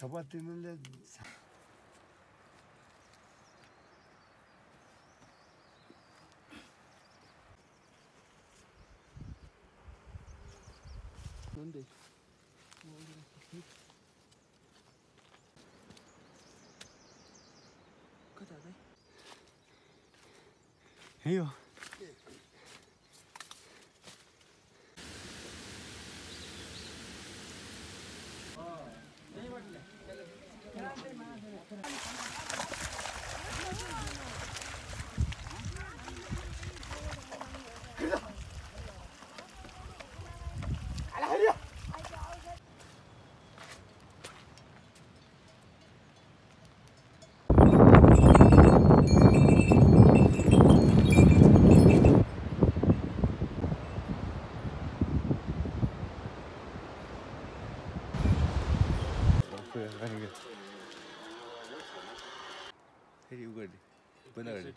접어뜨는데 뭔데? 그다음에 해요. फेरि उ गर्ने बन्द गर्ने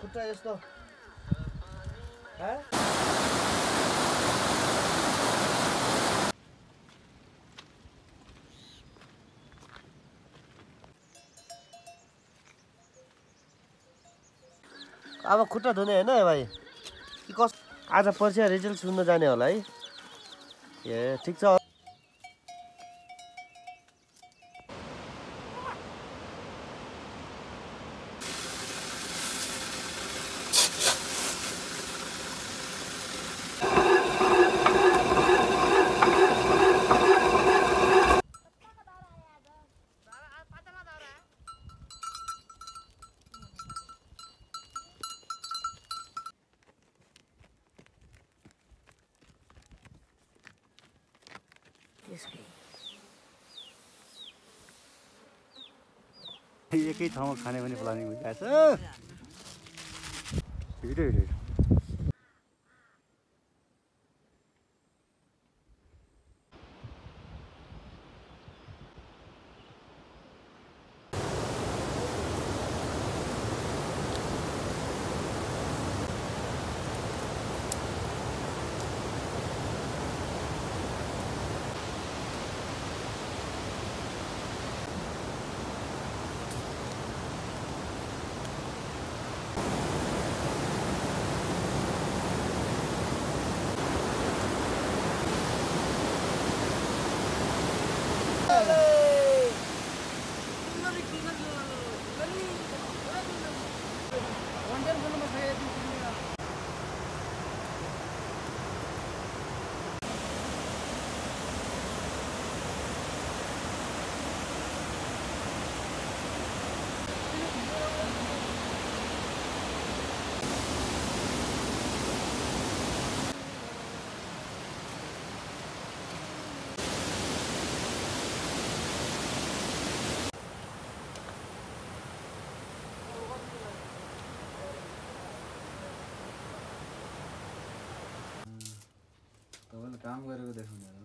खुट्टा यस्तो अब खुट्टा धुने होइन भाइ? कि कस आज पर्सि रिजल्ट सुन्न जाने होला है? ए ठिक छ। एकै ठाउँमा खाने पनि प्लानिङ भइरहेछ हिँड्यो हिँड्यो 下来 तपाईँले काम गरेको देखाउने हो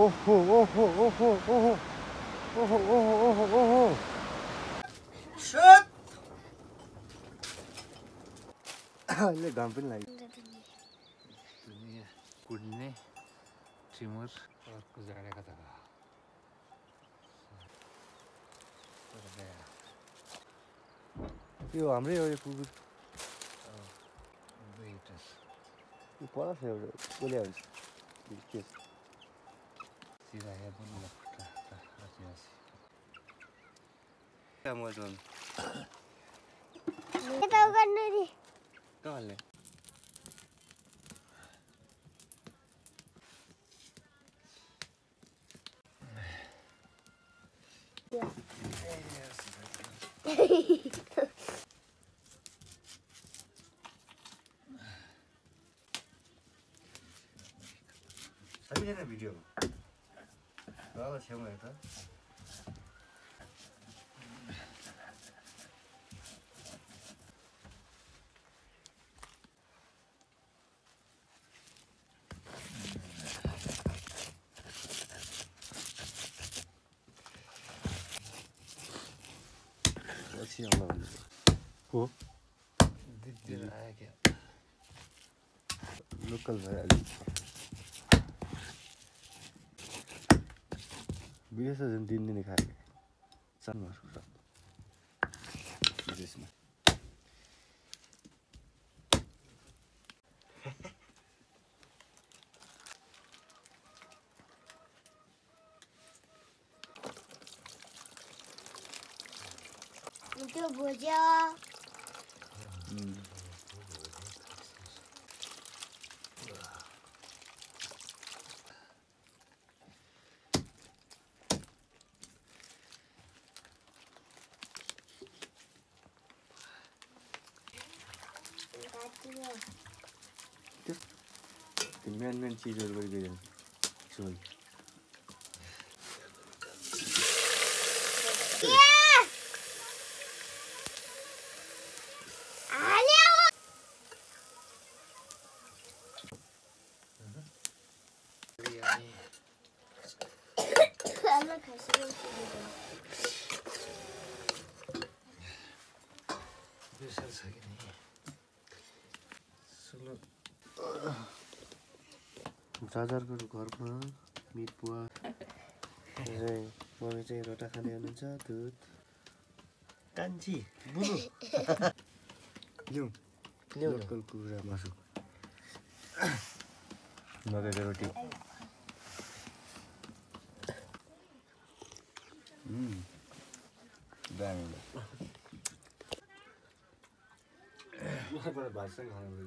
ओहो ओहो ओहो ओहो ओहो ओहो ओहो ओहो अहिले घाम पनि लाग्यो कुद्ने ट्रिमर अर्को जाडेका त यो हाम्रै हो यो कुकुर यो एउटा Сіра, я буду так, так, отнес. Там вот он. Это угодно. Кали. भिडियोमा 더 재워야 돼. 역시 양말입니다. 구. 늑대를 해야겠. 늑대를 해야겠. 别的时候真天天的开，真嘛是不是？你就不接哦？Дымянным чизер выглядит. Чой. 살살이네. जाजरको घरमा मिट पुवा चाहिँ मम्मी चाहिँ रोटा खाने हुनुहुन्छ दुध। कान्छी बुनु लिउँ लोकल कुखुरा मासु। मकैको रोटी. दामी। भातसँग खानु